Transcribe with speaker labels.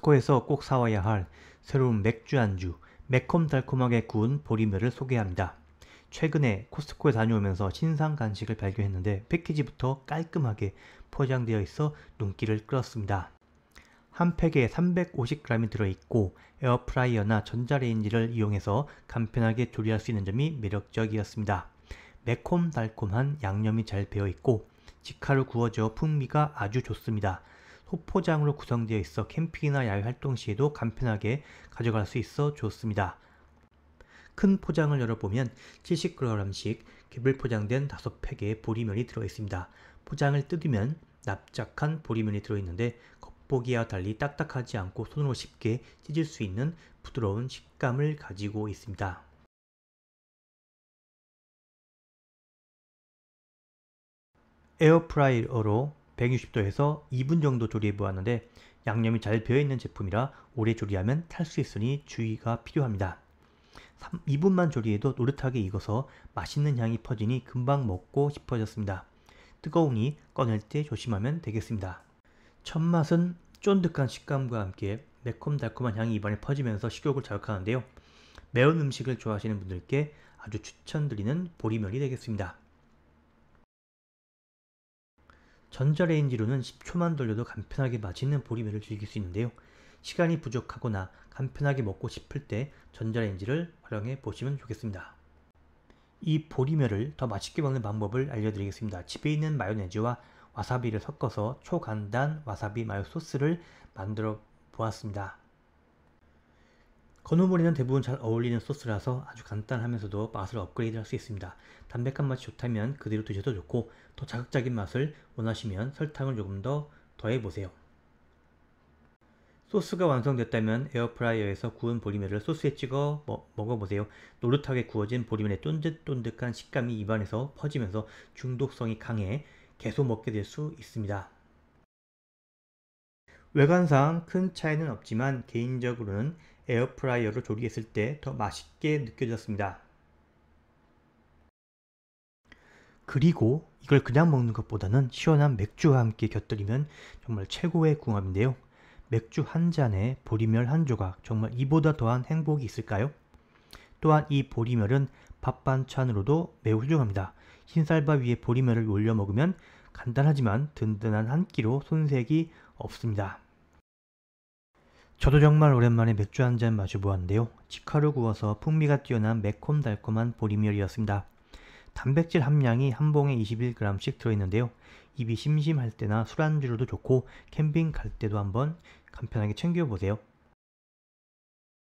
Speaker 1: 코스코에서 꼭 사와야 할 새로운 맥주 안주, 매콤달콤하게 구운 보리멸을 소개합니다. 최근에 코스코에 다녀오면서 신상 간식을 발견했는데 패키지부터 깔끔하게 포장되어 있어 눈길을 끌었습니다. 한 팩에 350g이 들어있고 에어프라이어나 전자레인지를 이용해서 간편하게 조리할 수 있는 점이 매력적이었습니다. 매콤달콤한 양념이 잘 배어있고 직화로 구워져 풍미가 아주 좋습니다. 소포장으로 구성되어 있어 캠핑이나 야외 활동 시에도 간편하게 가져갈 수 있어 좋습니다. 큰 포장을 열어보면 70g씩 개별 포장된 5팩의 보리면이 들어있습니다. 포장을 뜯으면 납작한 보리면이 들어있는데 겉보기와 달리 딱딱하지 않고 손으로 쉽게 찢을 수 있는 부드러운 식감을 가지고 있습니다. 에어프라이어로 160도에서 2분 정도 조리해 보았는데 양념이 잘 배어있는 제품이라 오래 조리하면 탈 수 있으니 주의가 필요합니다. 3, 2분만 조리해도 노릇하게 익어서 맛있는 향이 퍼지니 금방 먹고 싶어졌습니다. 뜨거우니 꺼낼 때 조심하면 되겠습니다. 첫 맛은 쫀득한 식감과 함께 매콤달콤한 향이 입안에 퍼지면서 식욕을 자극하는데요. 매운 음식을 좋아하시는 분들께 아주 추천드리는 보리멸이 되겠습니다. 전자레인지로는 10초만 돌려도 간편하게 맛있는 보리면을 즐길 수 있는데요. 시간이 부족하거나 간편하게 먹고 싶을 때 전자레인지를 활용해 보시면 좋겠습니다. 이 보리멸을 더 맛있게 먹는 방법을 알려드리겠습니다. 집에 있는 마요네즈와 와사비를 섞어서 초간단 와사비 마요 소스를 만들어 보았습니다. 건어물에는 대부분 잘 어울리는 소스라서 아주 간단하면서도 맛을 업그레이드 할 수 있습니다. 담백한 맛이 좋다면 그대로 드셔도 좋고 더 자극적인 맛을 원하시면 설탕을 조금 더 더해보세요. 소스가 완성됐다면 에어프라이어에서 구운 보리멸을 소스에 찍어 먹어보세요. 노릇하게 구워진 보리멸의 쫀득쫀득한 식감이 입안에서 퍼지면서 중독성이 강해 계속 먹게 될 수 있습니다. 외관상 큰 차이는 없지만 개인적으로는 에어프라이어로 조리했을 때 더 맛있게 느껴졌습니다. 그리고 이걸 그냥 먹는 것보다는 시원한 맥주와 함께 곁들이면 정말 최고의 궁합인데요. 맥주 한 잔에 보리멸 한 조각 정말 이보다 더한 행복이 있을까요? 또한 이 보리멸은 밥 반찬으로도 매우 훌륭합니다. 흰쌀밥 위에 보리멸을 올려 먹으면 간단하지만 든든한 한 끼로 손색이 없습니다. 저도 정말 오랜만에 맥주 한 잔 마셔보았는데요. 직화로 구워서 풍미가 뛰어난 매콤달콤한 보리멸이었습니다. 단백질 함량이 한 봉에 21g씩 들어있는데요. 입이 심심할 때나 술안주로도 좋고 캠핑 갈 때도 한번 간편하게 챙겨보세요.